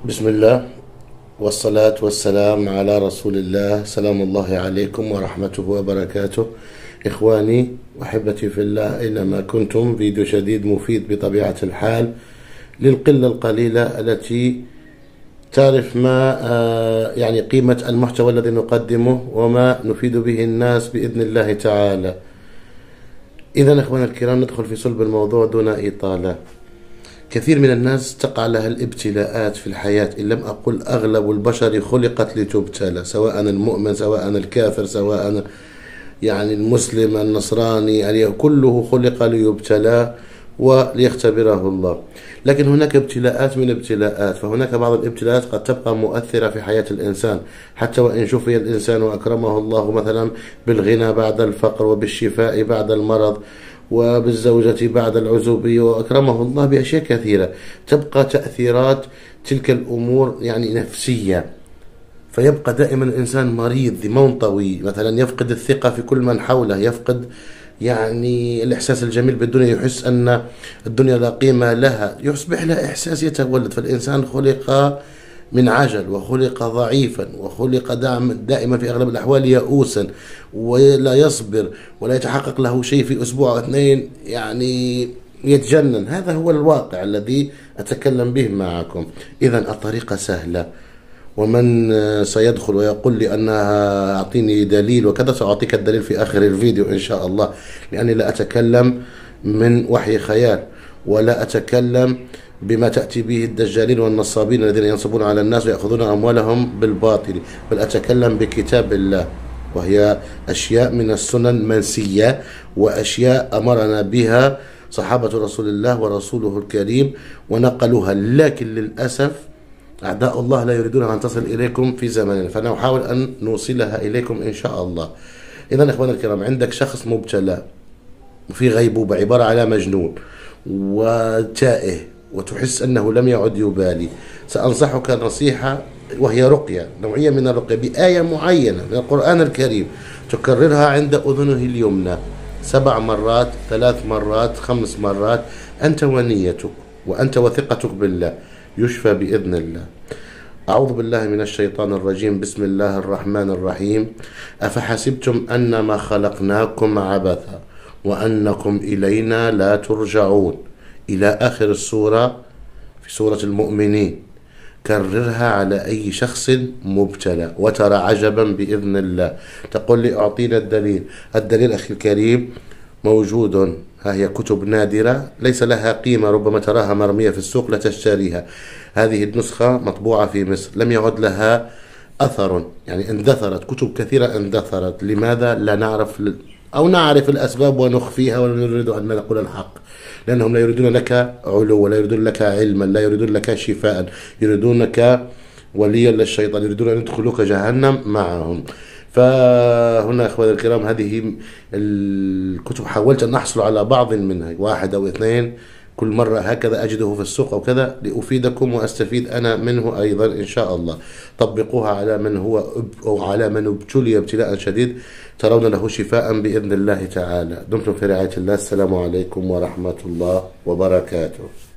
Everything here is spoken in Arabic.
بسم الله والصلاة والسلام على رسول الله. سلام الله عليكم ورحمته وبركاته. إخواني وأحبتي في الله أينما كنتم فيديو جديد مفيد بطبيعة الحال للقلة القليلة التي تعرف ما آه، يعني قيمة المحتوى الذي نقدمه وما نفيد به الناس بإذن الله تعالى. إذا أخواني الكرام ندخل في صلب الموضوع دون إطالة. كثير من الناس تقع لها الابتلاءات في الحياة إن لم أقل أغلب البشر خلقت لتبتلى سواء المؤمن سواء الكافر سواء يعني المسلم النصراني يعني كله خلق ليبتلى وليختبره الله. لكن هناك ابتلاءات من ابتلاءات فهناك بعض الابتلاءات قد تبقى مؤثرة في حياة الإنسان. حتى وإن شفي الإنسان وأكرمه الله مثلا بالغنى بعد الفقر وبالشفاء بعد المرض وبالزوجة بعد العزوبية وأكرمه الله بأشياء كثيرة. تبقى تأثيرات تلك الأمور يعني نفسية. فيبقى دائما الإنسان مريض منطوي مثلا يفقد الثقة في كل من حوله. يفقد يعني الإحساس الجميل بالدنيا. يحس أن الدنيا لا قيمة لها. يصبح له إحساس يتولد. فالإنسان خلق من عجل وخلق ضعيفا وخلق دائما في أغلب الأحوال يئوسا ولا يصبر ولا يتحقق له شيء في أسبوع أو اثنين يعني يتجنن. هذا هو الواقع الذي أتكلم به معكم. اذا الطريقة سهله ومن سيدخل ويقول لي أنها أعطيني دليل وكذا سأعطيك الدليل في آخر الفيديو إن شاء الله لأني لا أتكلم من وحي خيال ولا أتكلم بما تأتي به الدجالين والنصابين الذين ينصبون على الناس ويأخذون أموالهم بالباطل. بل أتكلم بكتاب الله وهي أشياء من السنن منسية وأشياء أمرنا بها صحابة رسول الله ورسوله الكريم ونقلوها. لكن للأسف أعداء الله لا يريدون أن تصل إليكم في زمننا فنحاول أن نوصلها إليكم إن شاء الله. إذا إخواننا الكرام عندك شخص مبتلى في غيبوبة عبارة على مجنون وتائه وتحس أنه لم يعد يبالي. سأنصحك نصيحة وهي رقية نوعية من الرقية بآية معينة من القرآن الكريم تكررها عند أذنه اليمنى. سبع مرات ثلاث مرات خمس مرات أنت ونيتك وأنت وثقتك بالله يشفى بإذن الله. أعوذ بالله من الشيطان الرجيم. بسم الله الرحمن الرحيم. أفحسبتم أنما خلقناكم عبثا وأنكم إلينا لا ترجعون. إلى آخر السورة في سورة المؤمنين. كررها على أي شخص مبتلى وترى عجبا بإذن الله. تقول لي أعطينا الدليل. الدليل أخي الكريم موجود. ها هي كتب نادرة ليس لها قيمة. ربما تراها مرمية في السوق لا تشتريها. هذه النسخة مطبوعة في مصر. لم يعد لها أثر. يعني اندثرت. كتب كثيرة اندثرت. لماذا لا نعرف أو نعرف الأسباب ونخفيها ونريد أن نقول الحق. لأنهم لا يريدون لك علو ولا يريدون لك علما لا يريدون لك شفاء. يريدونك وليا للشيطان يريدون أن يدخلوك جهنم معهم. فهنا أخواني الكرام هذه الكتب حاولت أن أحصل على بعض منها واحد أو اثنين. كل مرة هكذا أجده في السوق أو كذا لأفيدكم وأستفيد أنا منه أيضا إن شاء الله. طبقوها على من هو أو على من ابتلي ابتلاء شديد ترون له شفاء بإذن الله تعالى. دمتم في رعاية الله. السلام عليكم ورحمة الله وبركاته.